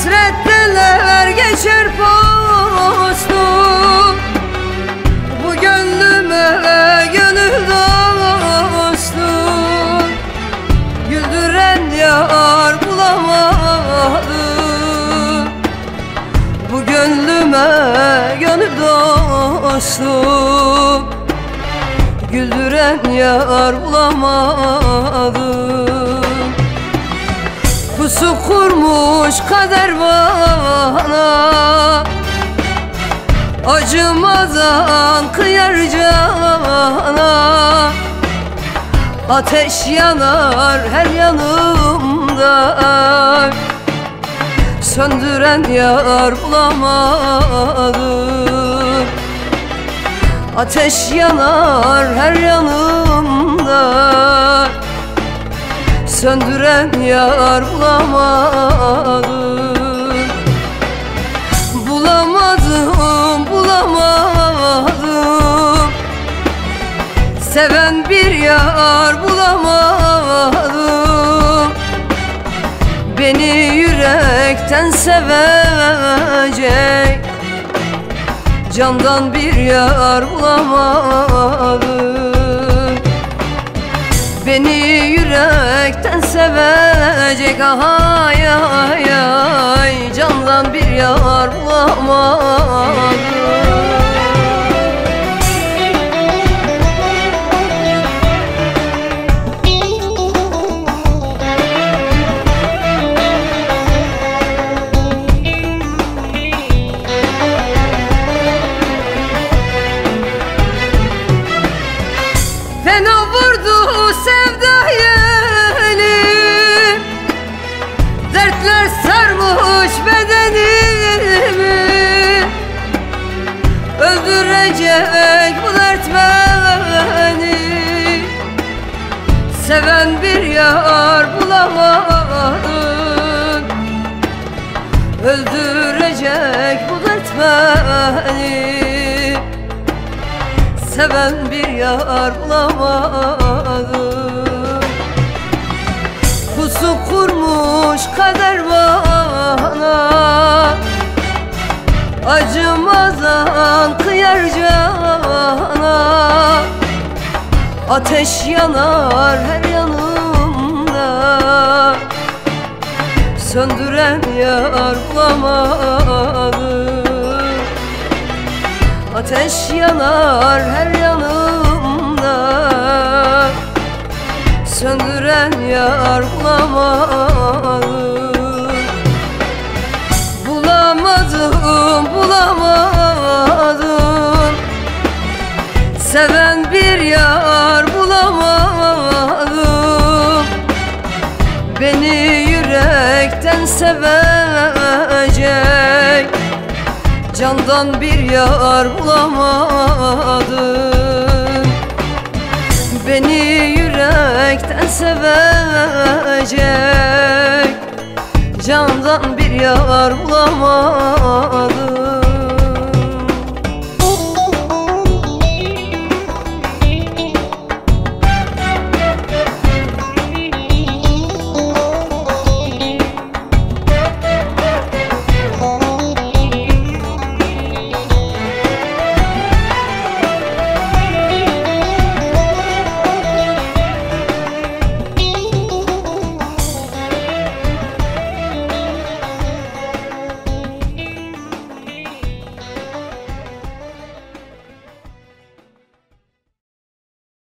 Hasretler geçer postu. Bu gönlüme gönül dostu. Güldüren yar bulamadım Bu gönlüme gönül dostu. Güldüren yar bulamadım Pusu kurmuş kader bana. Acımadan kıyar cana. Ateş yanar her yanımda. Söndüren yar bulamadım. Ateş yanar her yanımda Söndüren yar bulamadım Bulamadım, bulamadım. Seven bir yar bulamadım. Beni yürekten sevecek. Candan bir yar bulamadım Beni yürekten sevecek. Ay ay ay Candan bir yar bulamadım. Fena Seven bir yar bulamadım. Öldürecek bu dert beni. Seven bir yar bulamadım. Pusu kurmuş kader bana. Acımadan kıyar Ateş yanar her yanımda. Söndüren yar bulamadım Ateş yanar her yanımda. Söndüren yar bulamadım Bulamadım, bulamadım. Seven sevecek. Candan bir yar bulamadım Beni yürekten sevecek. Candan bir yar bulamadım